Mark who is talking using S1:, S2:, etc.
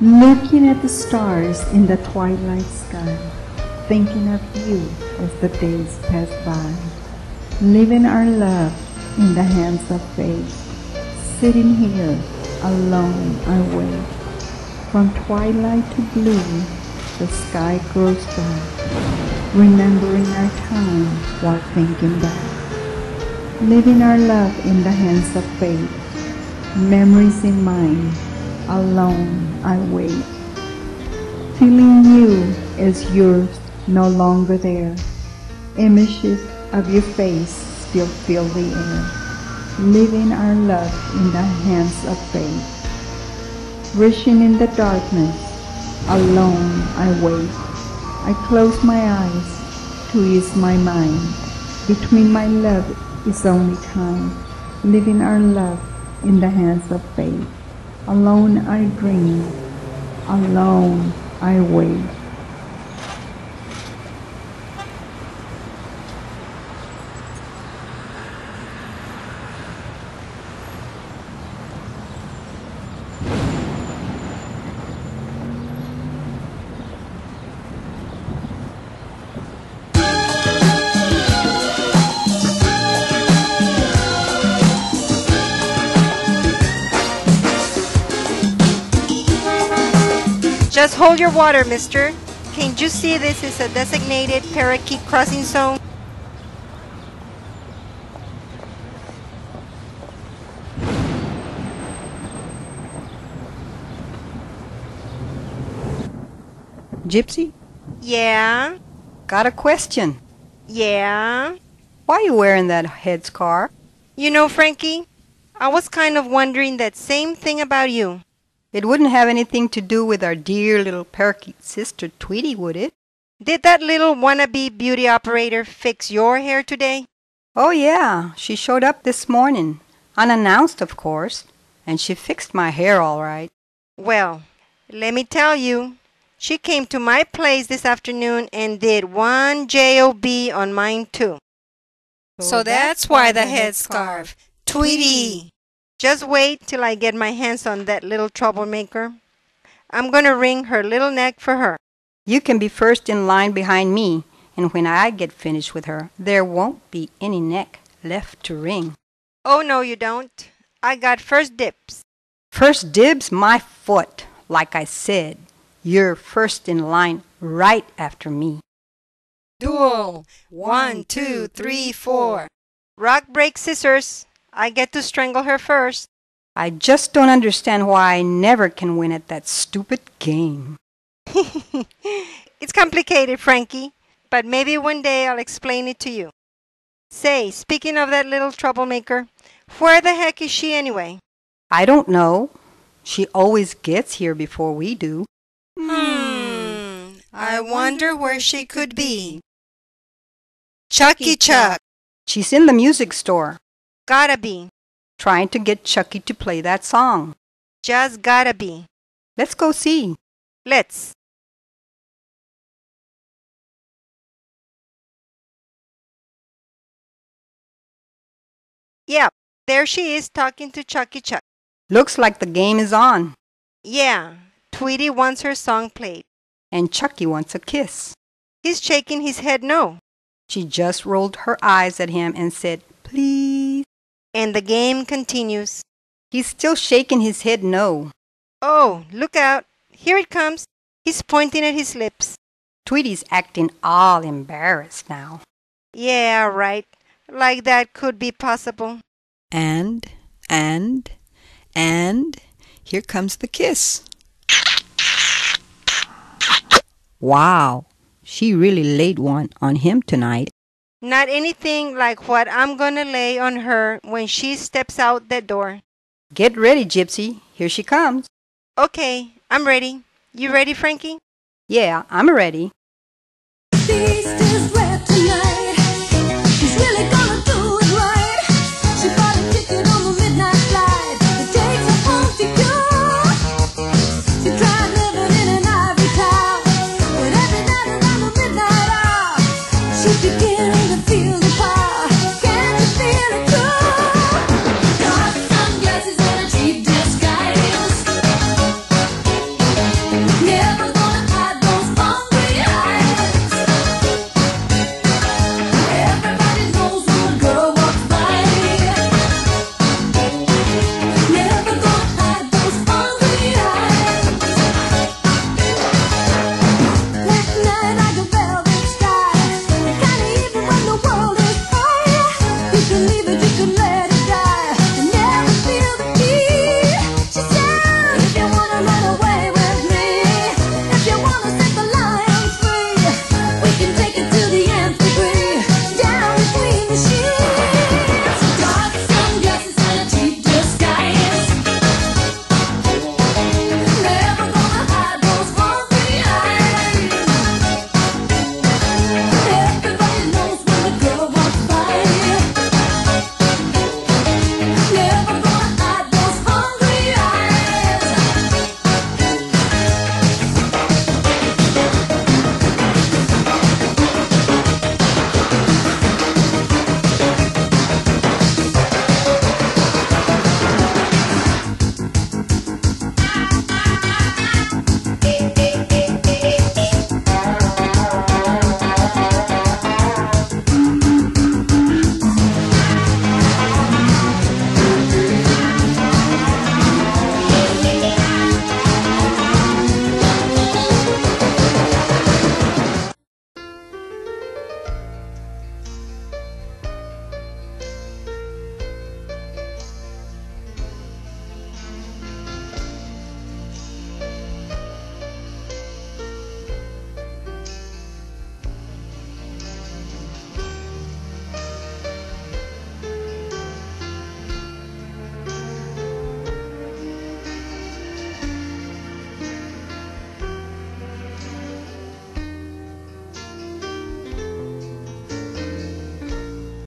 S1: looking at the stars in the twilight sky, thinking of you as the days pass by, leaving our love in the hands of fate, sitting here alone I wait. From twilight to blue, the sky grows dark, remembering our time while thinking back, leaving our love in the hands of fate, memories in mine alone I wait. Feeling you as yours no longer there. Images of your face still fill the air. Leaving our love in the hands of fate. Wishing in the darkness, alone I wait. I close my eyes to ease my mind. Between my love is only time. Leaving our love in the hands of fate. Alone I dream, alone I wait.
S2: Just hold your water, mister. Can't you see this is a designated parakeet crossing zone?
S3: Gypsy,
S2: Yeah,
S3: got a question.
S2: yeah.
S3: Why you wearing that headscarf?
S2: You know, Frankie, I was kind of wondering that same thing about you.
S3: It wouldn't have anything to do with our dear little parakeet sister Tweety, would it?
S2: Did that little wannabe beauty operator fix your hair today?
S3: Oh, yeah. She showed up this morning. Unannounced, of course. And she fixed my hair all right.
S2: Well, let me tell you, she came to my place this afternoon and did one job on mine too. So oh, that's why the headscarf. Tweety! Just wait till I get my hands on that little troublemaker. I'm gonna wring her little neck for her.
S3: You can be first in line behind me, and when I get finished with her, there won't be any neck left to wring.
S2: Oh, no, you don't. I got first dips.
S3: First dibs my foot. Like I said, you're first in line right after me.
S2: Duel. One, two, three, four. Rock, break, scissors. I get to strangle her first.
S3: I just don't understand why I never can win at that stupid game.
S2: it's complicated, Frankie, but maybe one day I'll explain it to you. Say, speaking of that little troublemaker, where the heck is she anyway?
S3: I don't know. She always gets here before we do.
S2: Hmm, I wonder where she could be. Chucky Chuck.
S3: She's in the music store,
S2: Gotta be.
S3: trying to get Chucky to play that song.
S2: Just gotta be.
S3: Let's go see.
S2: Let's. Yep, there she is talking to Chucky Chuck.
S3: Looks like the game is on,
S2: Yeah, Tweety wants her song played.
S3: and Chucky wants a kiss.
S2: He's shaking his head no.
S3: She just rolled her eyes at him and said.
S2: And the game continues.
S3: He's still shaking his head no.
S2: Oh, look out. Here it comes. He's pointing at his lips.
S3: Tweety's acting all embarrassed now.
S2: Yeah, right. Like that could be possible.
S4: And, and, and here comes the kiss. Wow, she really laid one on him tonight
S2: not anything like what I'm going to lay on her when she steps out that door.
S3: Get ready, Gypsy. Here she comes.
S2: Okay, I'm ready. You ready, Frankie?
S3: Yeah, I'm ready. you get in the